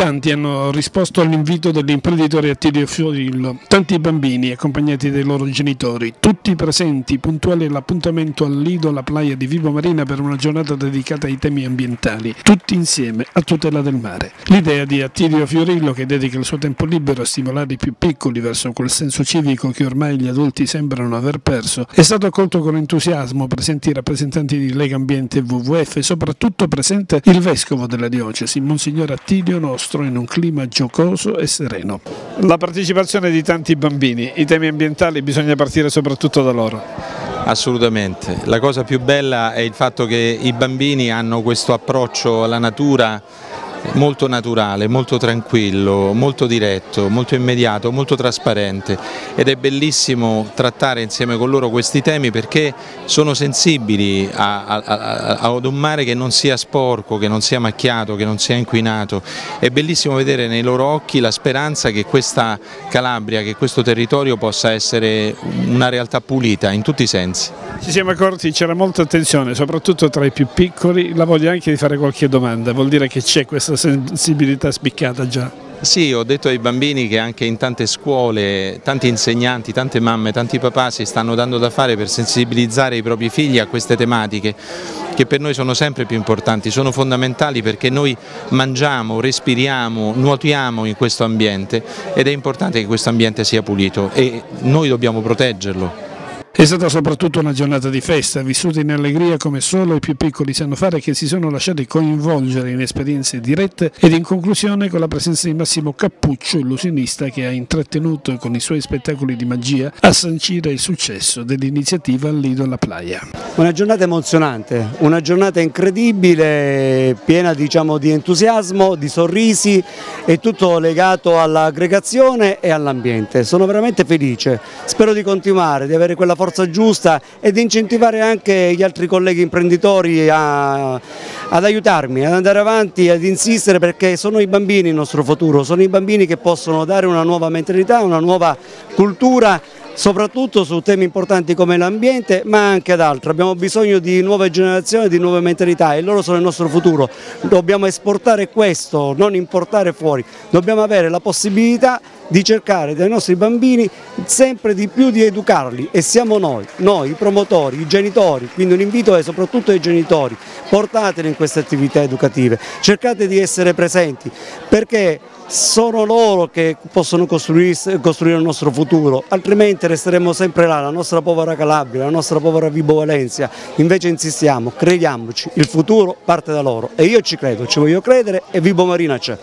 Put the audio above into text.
tanti hanno risposto all'invito dell'imprenditore Attilio Fiorillo, tanti bambini accompagnati dai loro genitori, tutti presenti, puntuali all'appuntamento al Lido La Playa di Vivo Marina per una giornata dedicata ai temi ambientali, tutti insieme a tutela del mare. L'idea di Attilio Fiorillo che dedica il suo tempo libero a stimolare i più piccoli verso quel senso civico che ormai gli adulti sembrano aver perso è stato accolto con entusiasmo presenti i rappresentanti di Lega Ambiente e WWF e soprattutto presente il vescovo della diocesi, Monsignor Attilio Nostro, in un clima giocoso e sereno. La partecipazione di tanti bambini, i temi ambientali bisogna partire soprattutto da loro. Assolutamente, la cosa più bella è il fatto che i bambini hanno questo approccio alla natura molto naturale, molto tranquillo, molto diretto, molto immediato, molto trasparente ed è bellissimo trattare insieme con loro questi temi perché sono sensibili a, a, a, ad un mare che non sia sporco, che non sia macchiato, che non sia inquinato. È bellissimo vedere nei loro occhi la speranza che questa Calabria, che questo territorio possa essere una realtà pulita in tutti i sensi. Ci siamo accorti, c'era molta attenzione, soprattutto tra i più piccoli, la voglio anche di fare qualche domanda, vuol dire che c'è questa sensibilità spiccata già? Sì, ho detto ai bambini che anche in tante scuole, tanti insegnanti, tante mamme, tanti papà si stanno dando da fare per sensibilizzare i propri figli a queste tematiche che per noi sono sempre più importanti, sono fondamentali perché noi mangiamo, respiriamo, nuotiamo in questo ambiente ed è importante che questo ambiente sia pulito e noi dobbiamo proteggerlo. È stata soprattutto una giornata di festa, vissuta in allegria come solo i più piccoli sanno fare che si sono lasciati coinvolgere in esperienze dirette ed in conclusione con la presenza di Massimo Cappuccio, illusionista che ha intrattenuto con i suoi spettacoli di magia a sancire il successo dell'iniziativa Lido alla Playa. Una giornata emozionante, una giornata incredibile, piena diciamo, di entusiasmo, di sorrisi e tutto legato all'aggregazione e all'ambiente. Sono veramente felice, spero di continuare, di avere quella forza giusta e di incentivare anche gli altri colleghi imprenditori a, ad aiutarmi, ad andare avanti, ad insistere perché sono i bambini il nostro futuro, sono i bambini che possono dare una nuova mentalità, una nuova cultura soprattutto su temi importanti come l'ambiente ma anche ad altro. Abbiamo bisogno di nuove generazioni, di nuove mentalità e loro sono il nostro futuro. Dobbiamo esportare questo, non importare fuori. Dobbiamo avere la possibilità di cercare dai nostri bambini sempre di più di educarli. E siamo noi, noi i promotori, i genitori, quindi un invito è soprattutto ai genitori, portateli in queste attività educative, cercate di essere presenti perché sono loro che possono costruire, il nostro futuro, altrimenti resteremo sempre là, la nostra povera Calabria, la nostra povera Vibo Valencia, invece insistiamo, crediamoci, il futuro parte da loro. E io ci credo, ci voglio credere e Vibo Marina c'è.